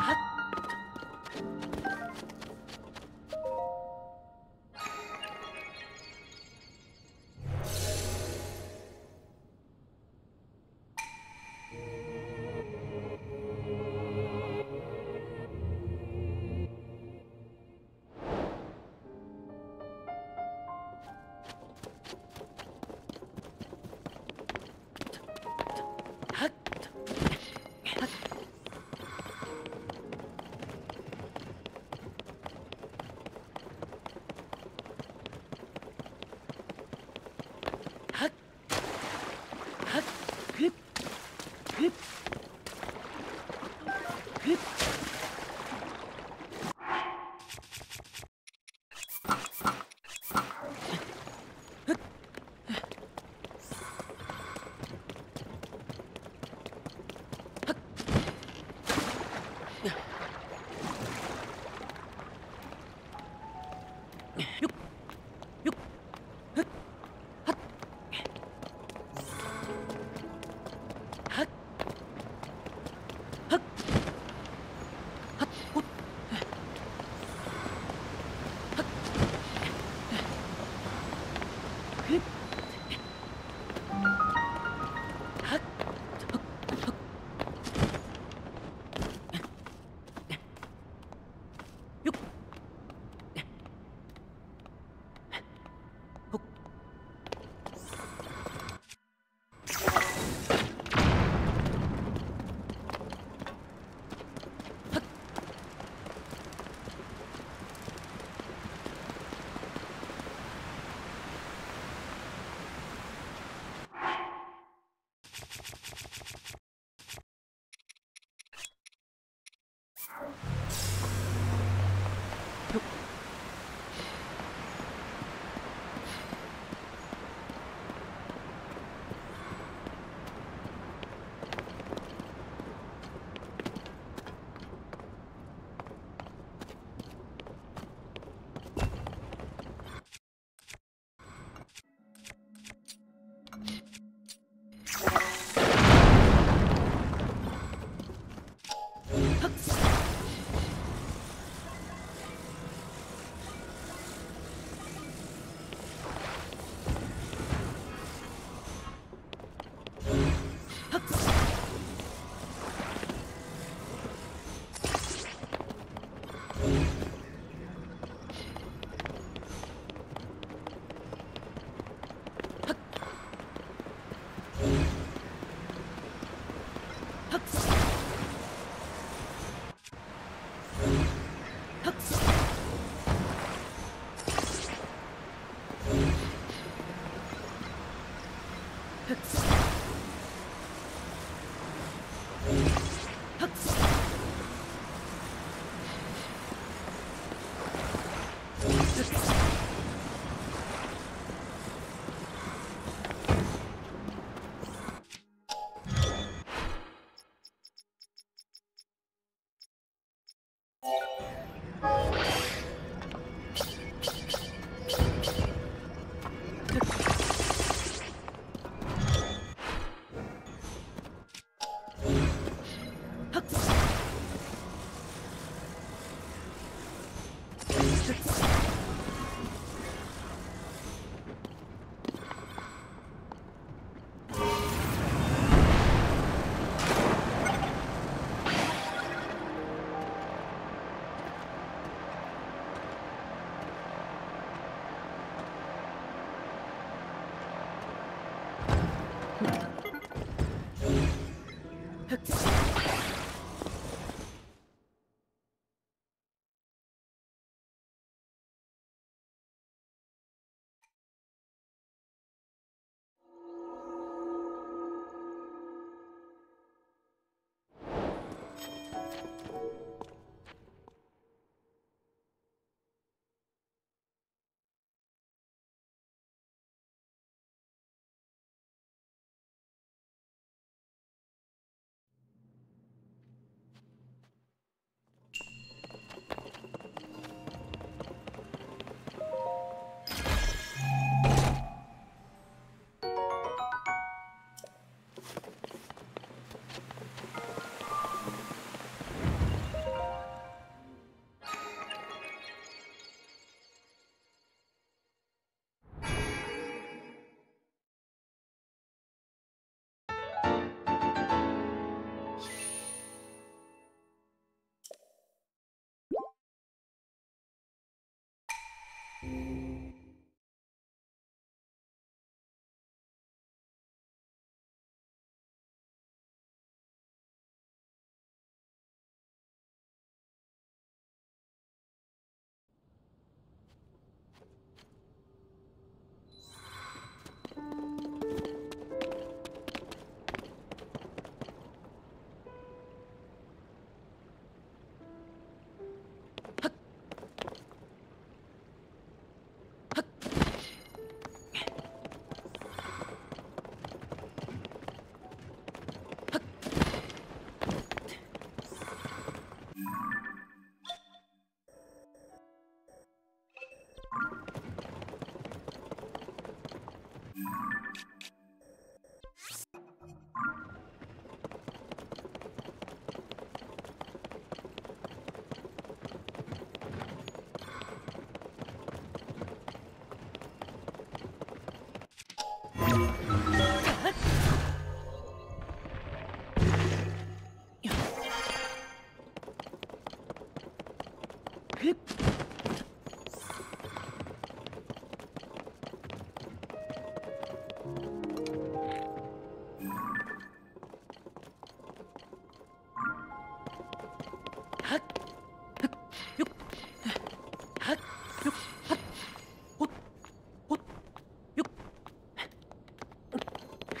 はっ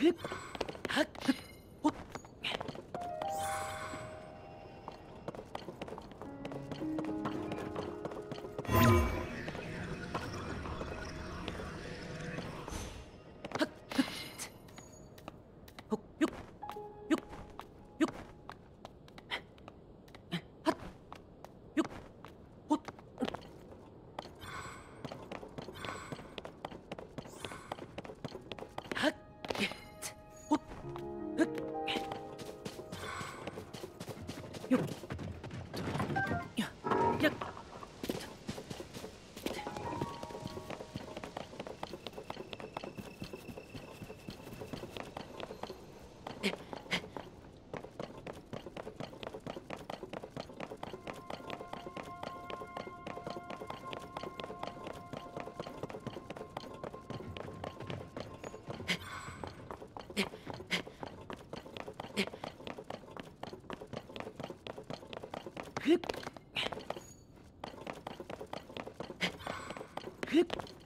it? Pip.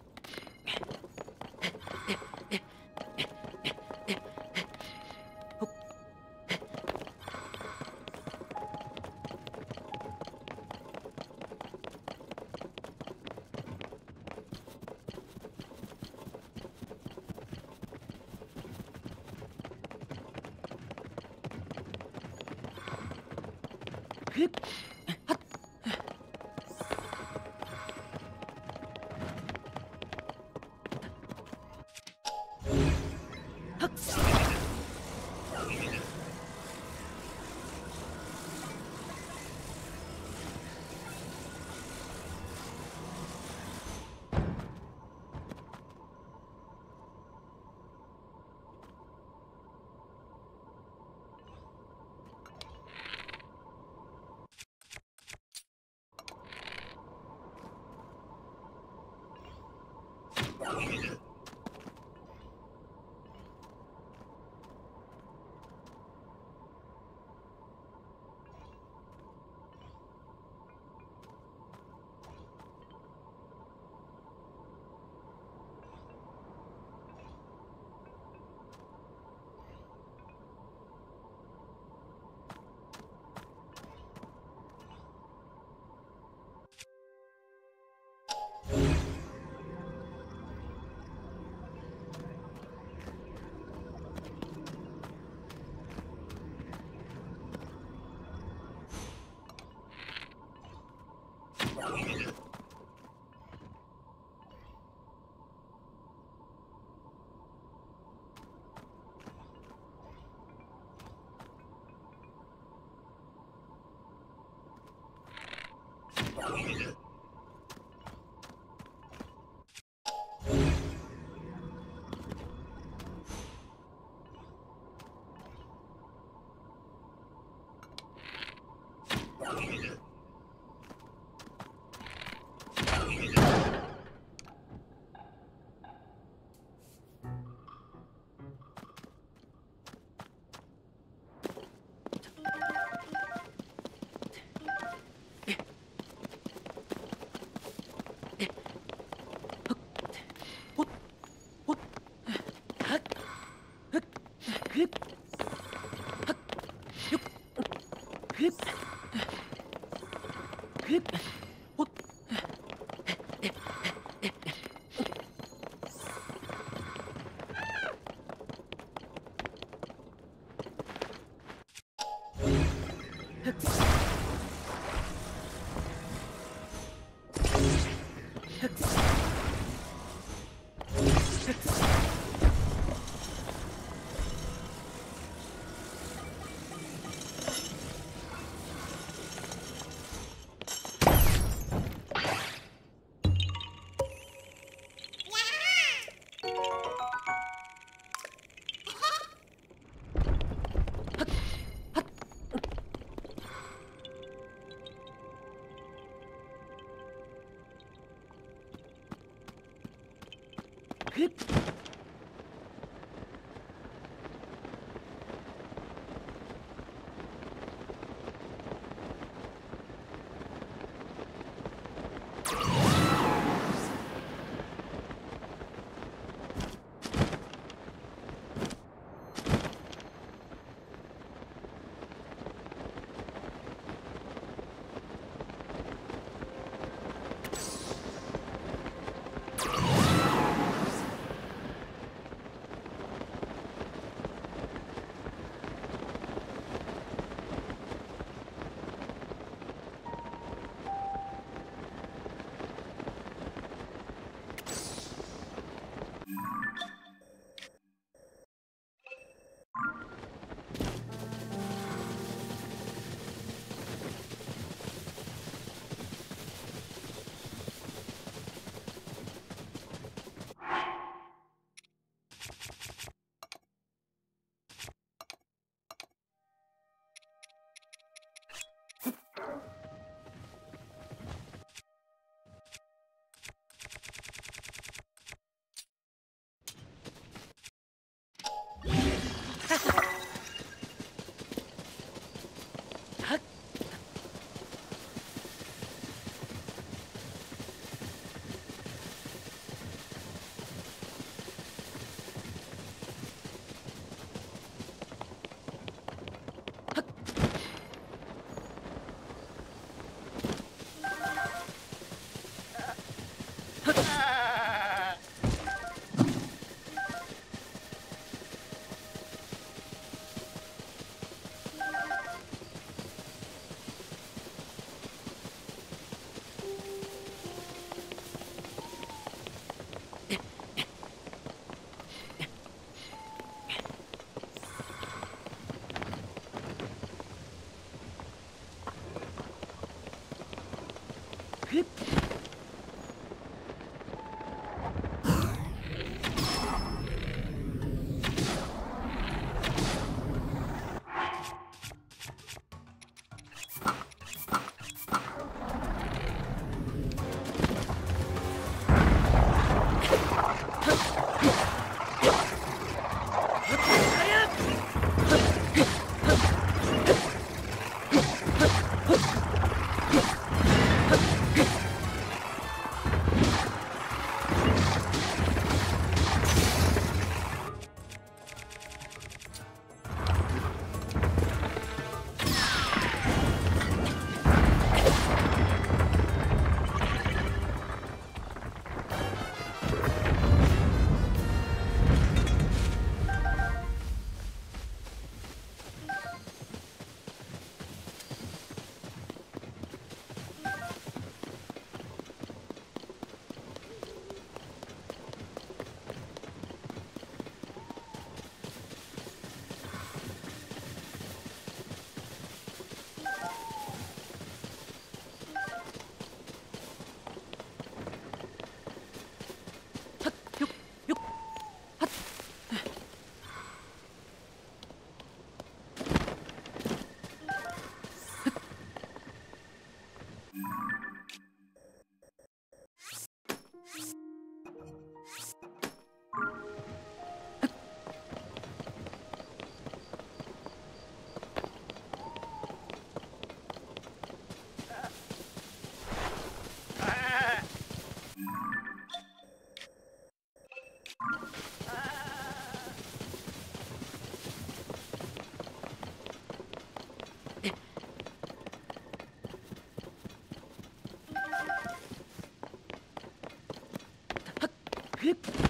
grip.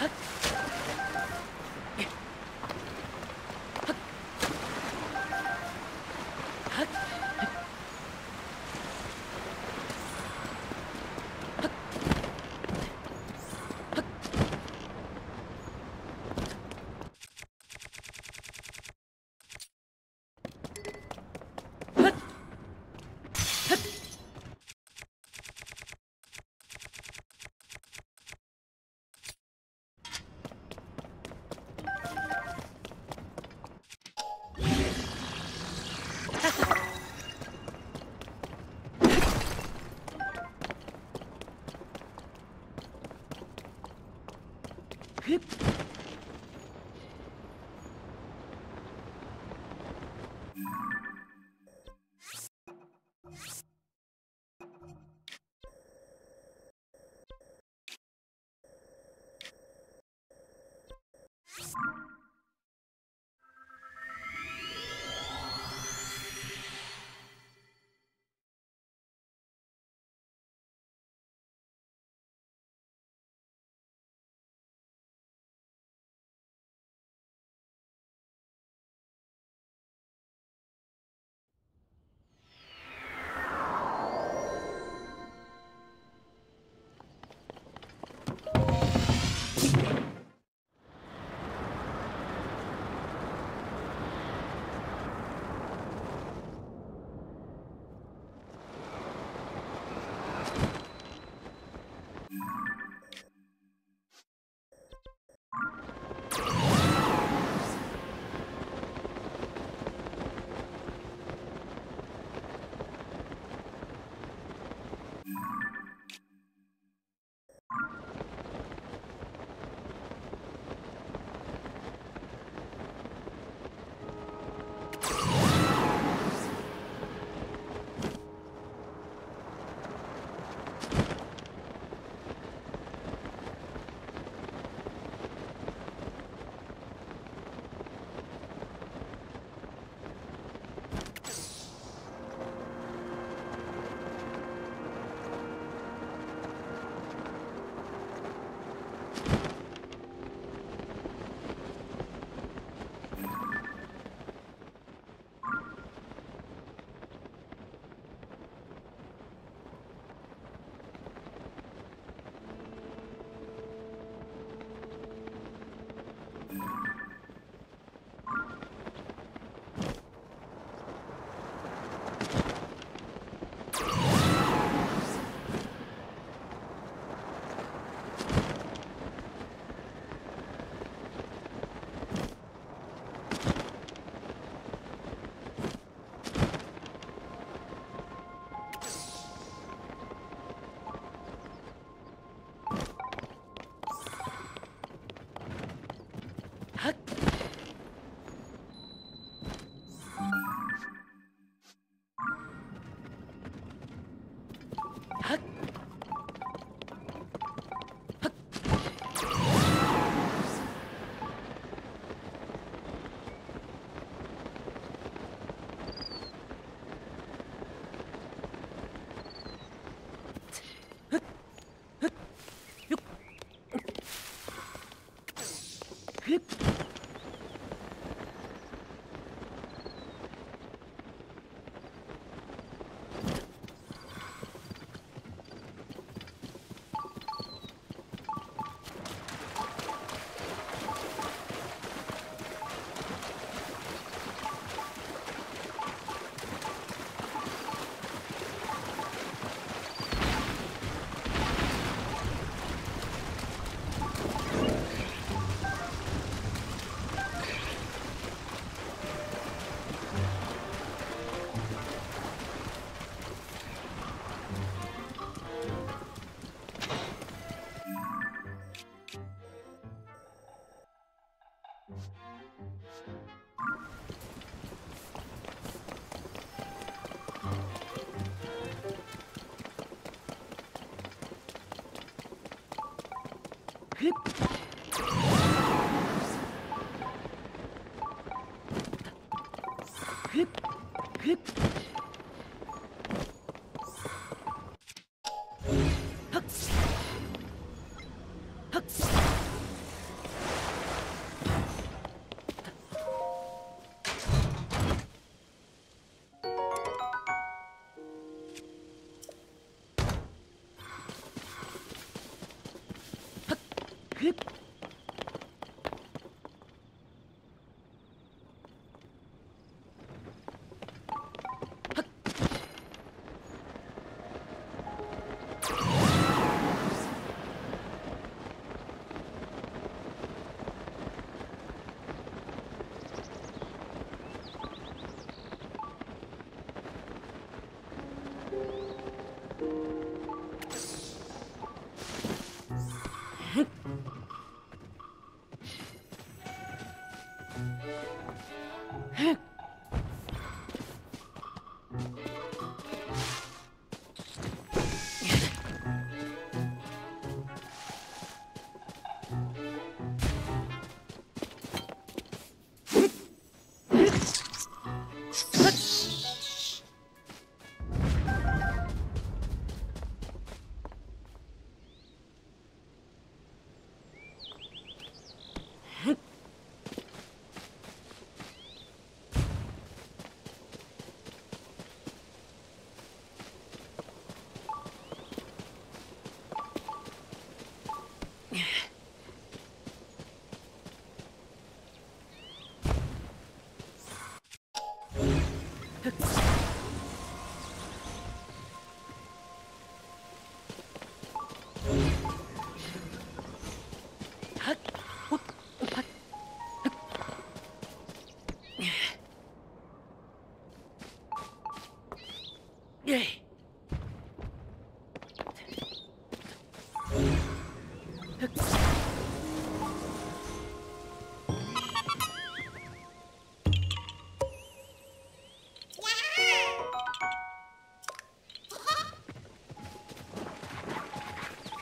Huh?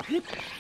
hübsch.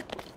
Так.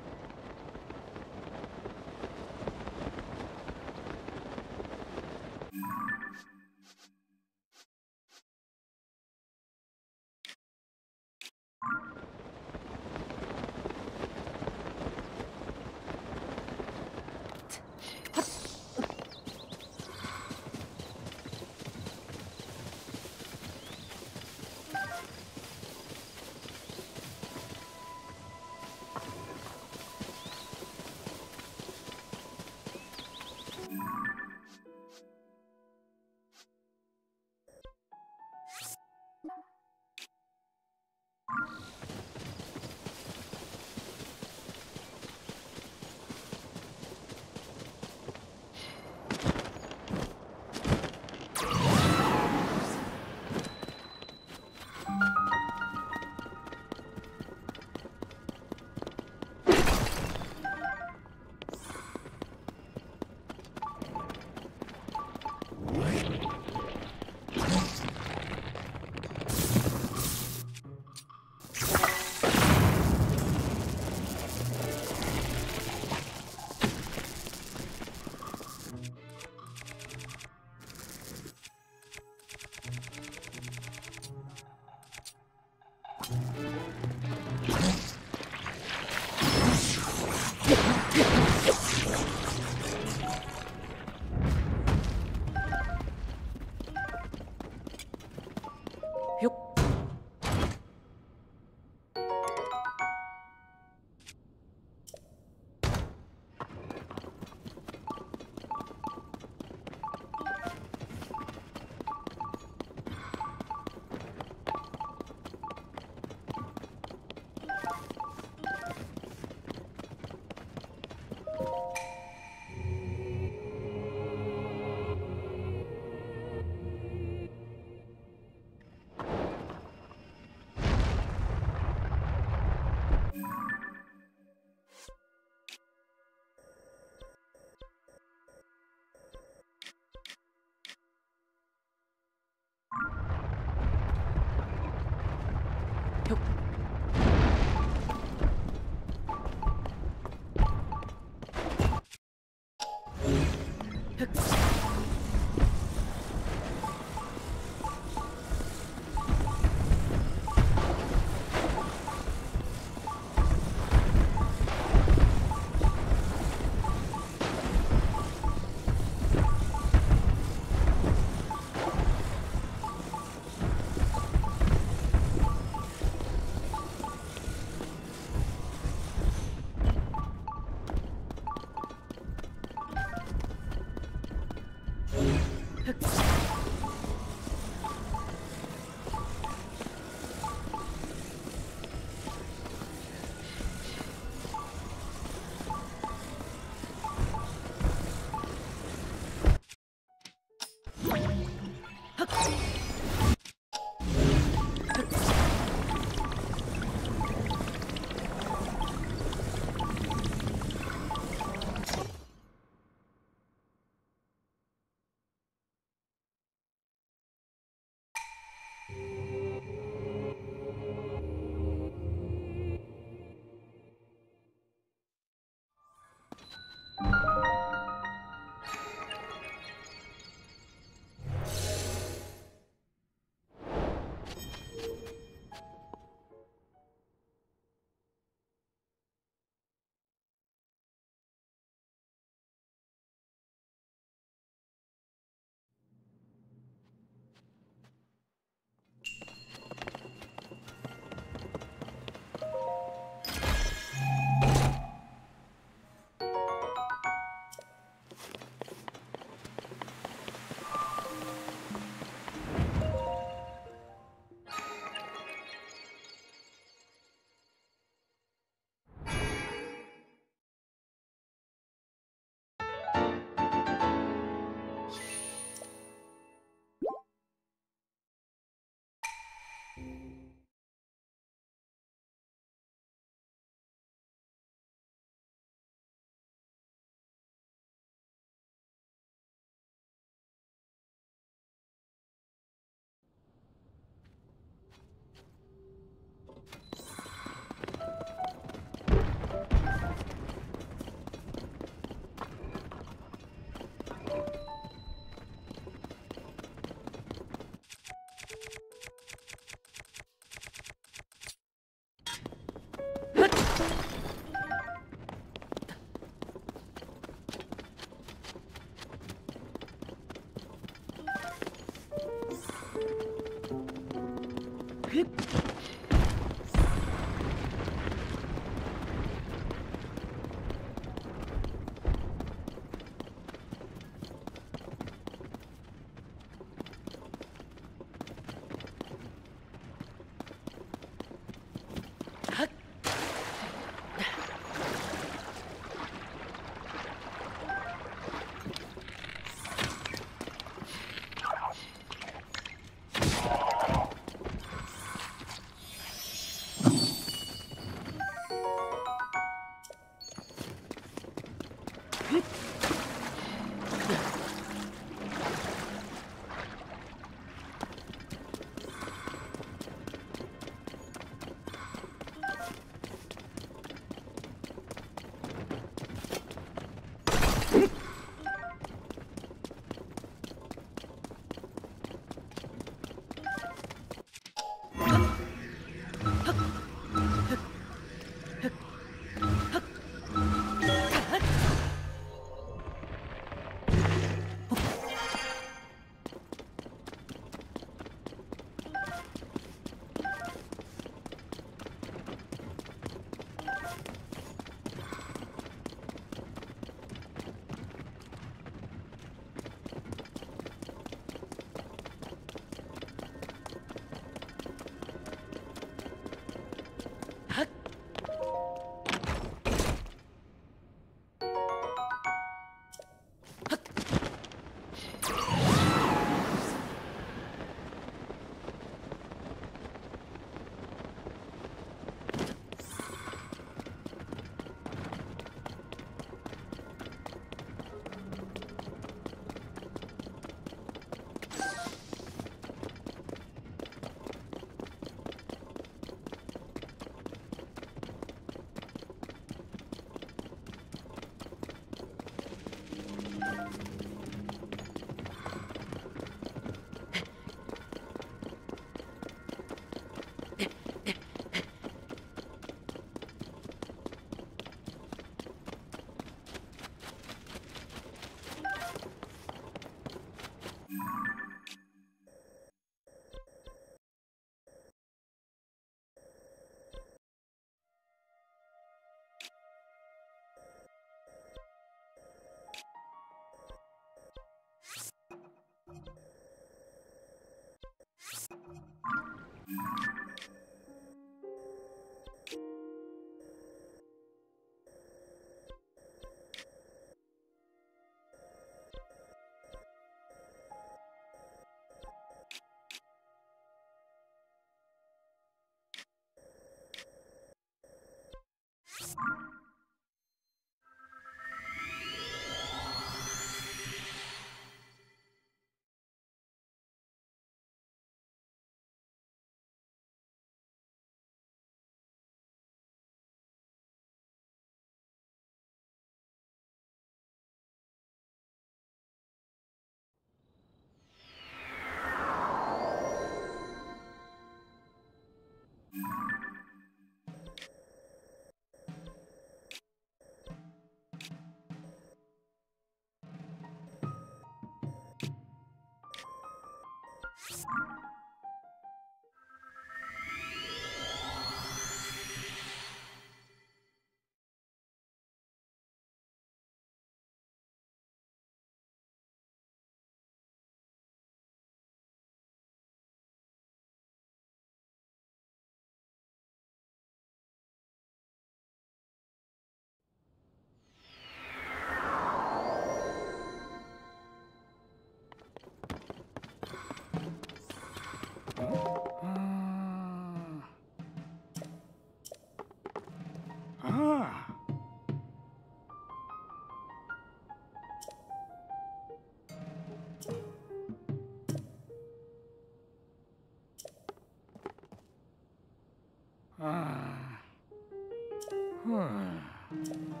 Hmm.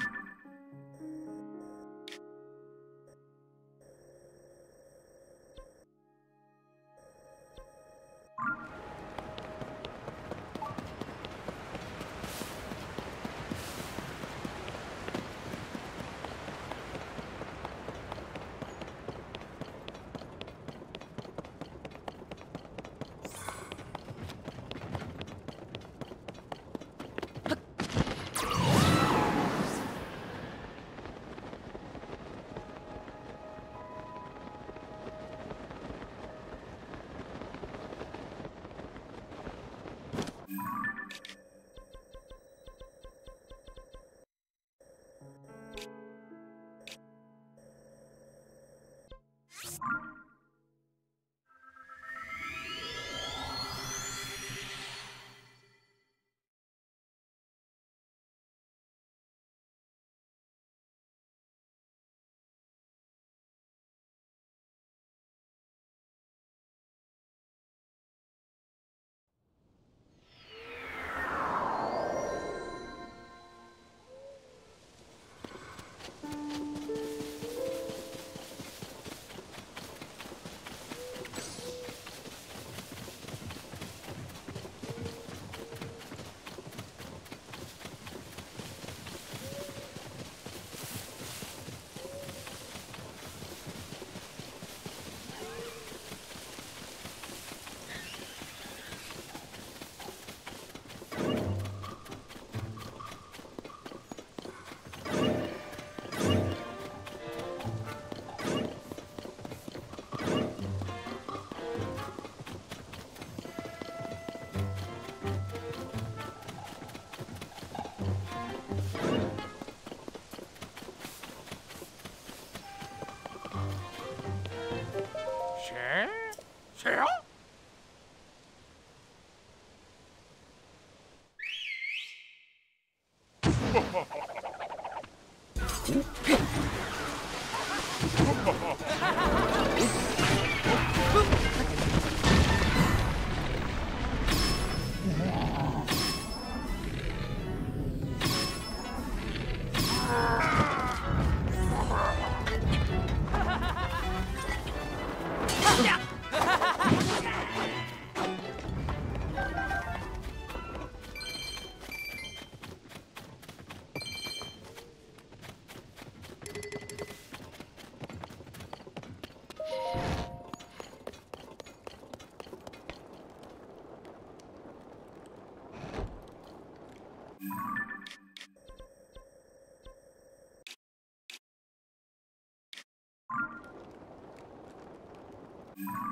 you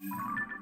you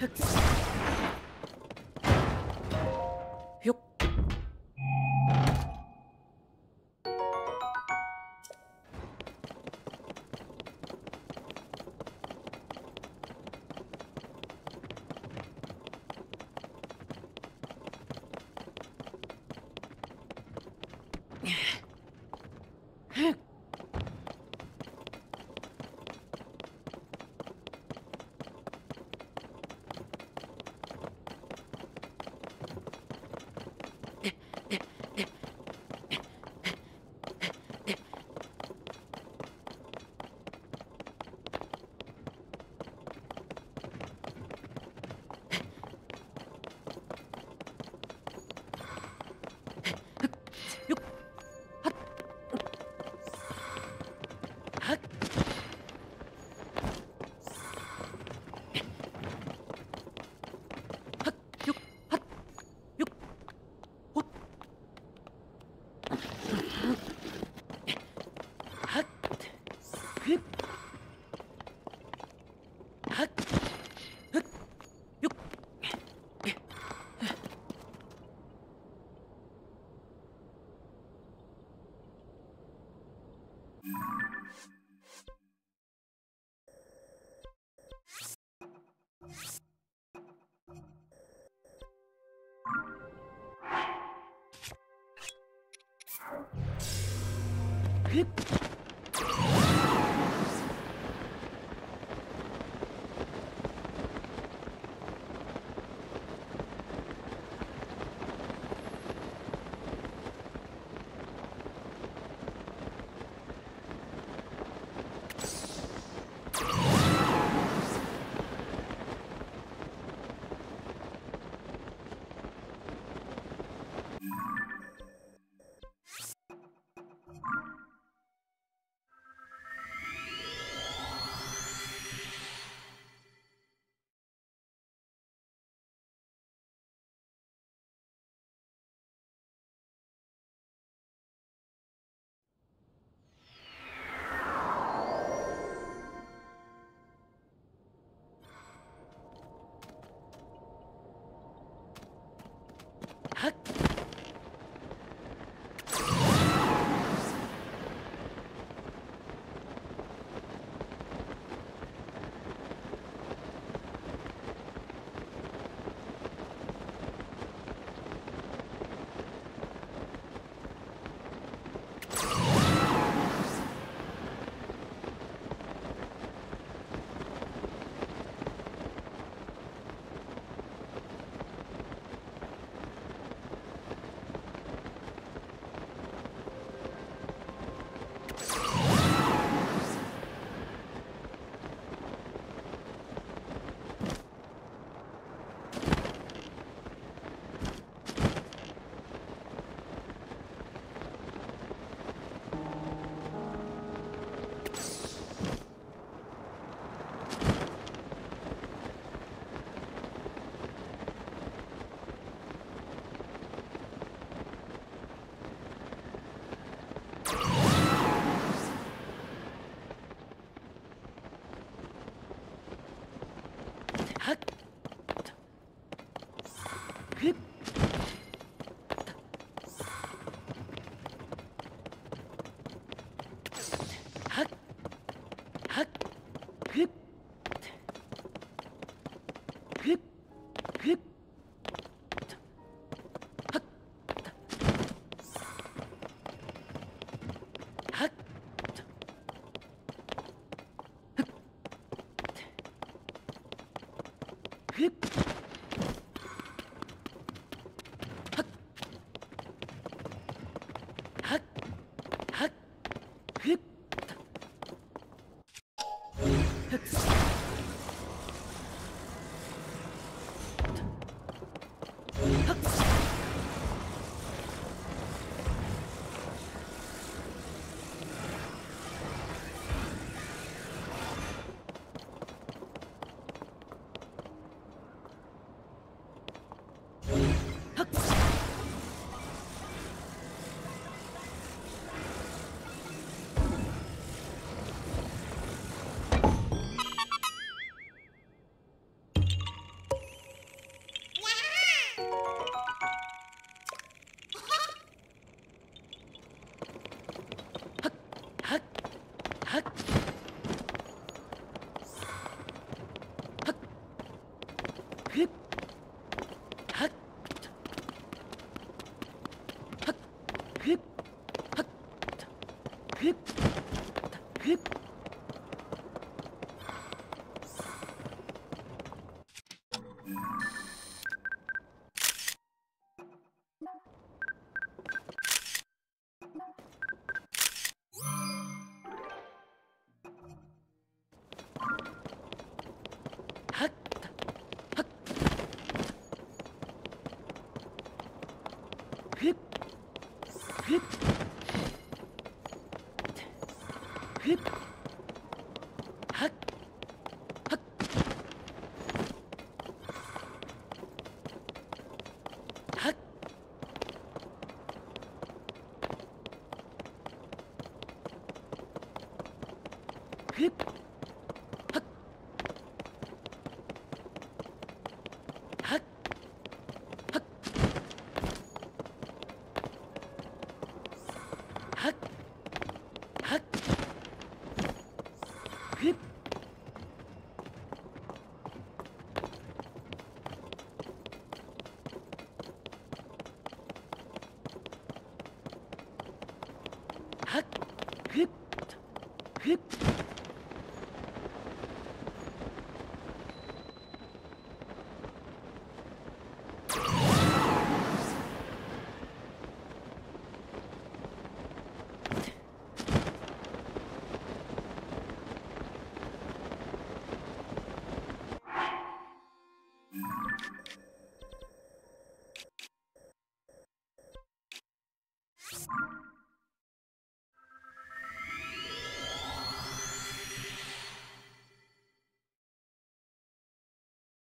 Hooks. Hip. 嘿。